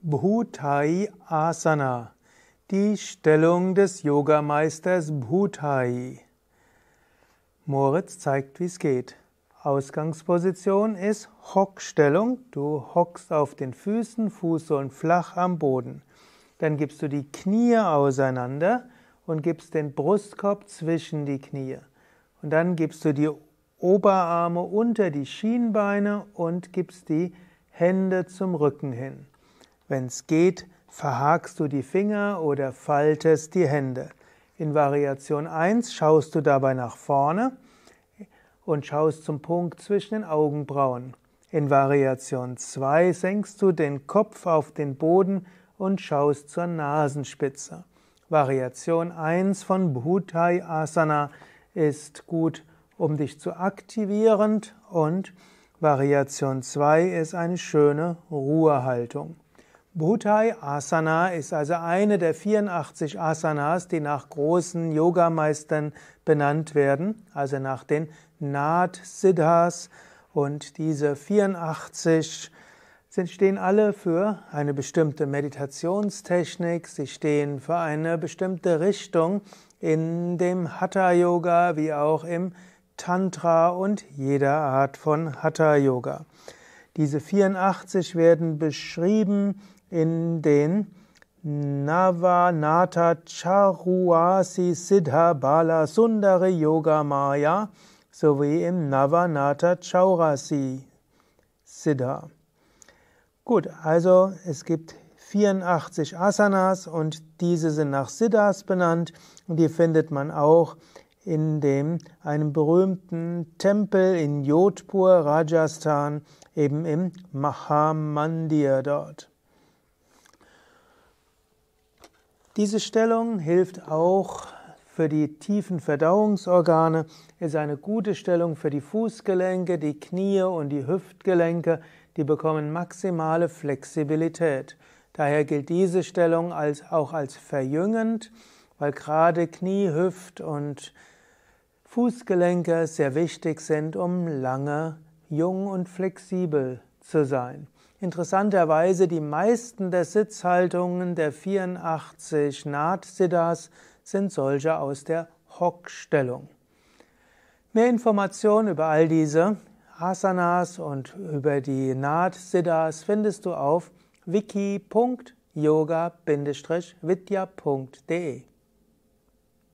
Bhutai Asana, die Stellung des Yogameisters Bhutai. Moritz zeigt, wie es geht. Ausgangsposition ist Hockstellung. Du hockst auf den Füßen, Fußsohlen flach am Boden. Dann gibst du die Knie auseinander und gibst den Brustkorb zwischen die Knie. Und dann gibst du die Oberarme unter die Schienbeine und gibst die Hände zum Rücken hin. Wenn es geht, verhakst du die Finger oder faltest die Hände. In Variation 1 schaust du dabei nach vorne und schaust zum Punkt zwischen den Augenbrauen. In Variation 2 senkst du den Kopf auf den Boden und schaust zur Nasenspitze. Variation 1 von Bhutai Asana ist gut, um dich zu aktivieren und Variation 2 ist eine schöne Ruhehaltung. Bhutai Asana ist also eine der 84 Asanas, die nach großen Yogameistern benannt werden, also nach den Naht Siddhas. Und diese 84 sind, stehen alle für eine bestimmte Meditationstechnik, sie stehen für eine bestimmte Richtung in dem Hatha Yoga wie auch im Tantra und jeder Art von Hatha Yoga. Diese 84 werden beschrieben in den Navanata Charuasi Siddha Bala Sundari Yoga Maya sowie im Navanata Chaurasi Siddha. Gut, also es gibt 84 Asanas und diese sind nach Siddhas benannt und die findet man auch in dem einem berühmten Tempel in Jodhpur, Rajasthan, eben im Mahamandir dort. Diese Stellung hilft auch für die tiefen Verdauungsorgane, ist eine gute Stellung für die Fußgelenke, die Knie und die Hüftgelenke, die bekommen maximale Flexibilität. Daher gilt diese Stellung als, auch als verjüngend, weil gerade Knie, Hüft und Fußgelenke sehr wichtig sind, um lange jung und flexibel zu sein. Interessanterweise, die meisten der Sitzhaltungen der 84 Naht-Siddhas sind solche aus der Hockstellung. Mehr Informationen über all diese Asanas und über die Naht-Siddhas findest du auf wiki.yoga-vidya.de